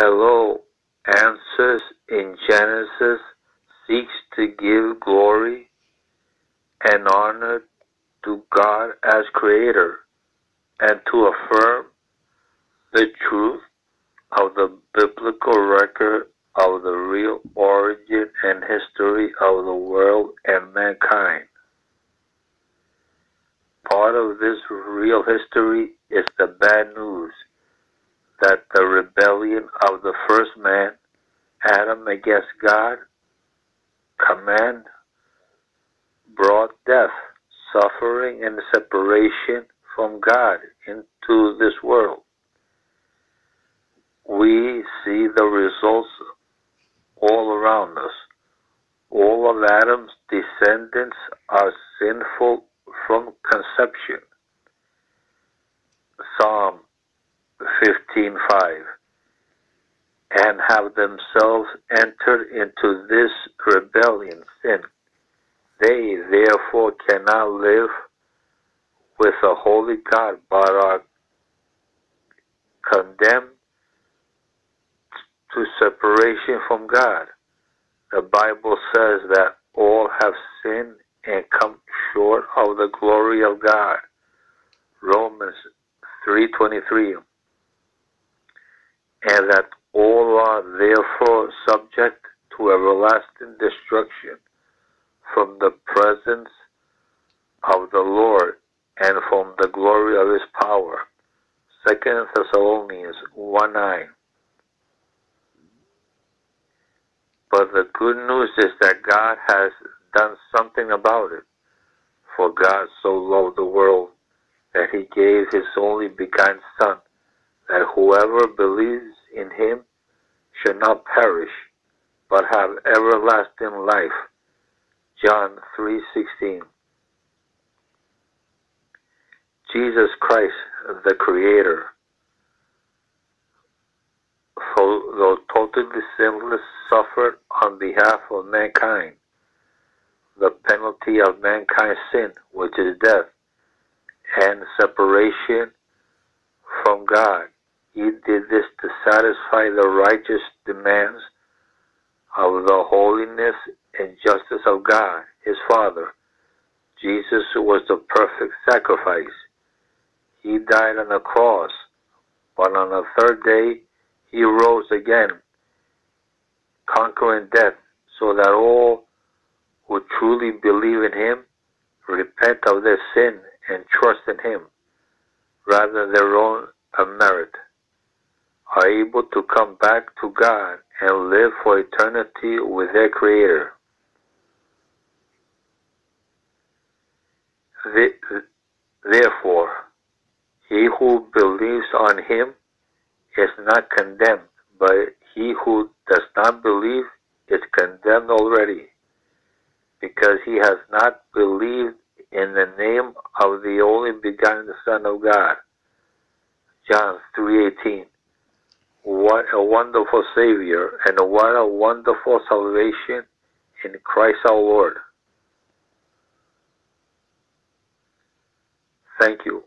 Hello, Answers in Genesis seeks to give glory and honor to God as Creator and to affirm the truth of the biblical record of the real origin and history of the world and mankind. Part of this real history is the bad news that the rebellion of the first man, Adam against God, command brought death, suffering, and separation from God into this world. We see the results all around us. All of Adam's descendants are sinful from conception. Psalm 15:5 and have themselves entered into this rebellion sin. They therefore cannot live with a holy God but are condemned to separation from God. The Bible says that all have sinned and come short of the glory of God. Romans 3:23 and that all are therefore subject to everlasting destruction from the presence of the Lord and from the glory of his power. Second Thessalonians 1 9. But the good news is that God has done something about it. For God so loved the world that he gave his only begotten Son, that whoever believes in him should not perish, but have everlasting life. John 3:16. Jesus Christ, the Creator, though totally sinless, suffered on behalf of mankind the penalty of mankind's sin, which is death, and separation from God. He did this to satisfy the righteous demands of the holiness and justice of God, his Father. Jesus was the perfect sacrifice. He died on the cross, but on the third day he rose again, conquering death, so that all who truly believe in him repent of their sin and trust in him rather than their own merit are able to come back to God and live for eternity with their Creator. Therefore, he who believes on him is not condemned, but he who does not believe is condemned already, because he has not believed in the name of the only begotten Son of God. John 3:18. What a wonderful Savior and what a wonderful salvation in Christ our Lord. Thank you.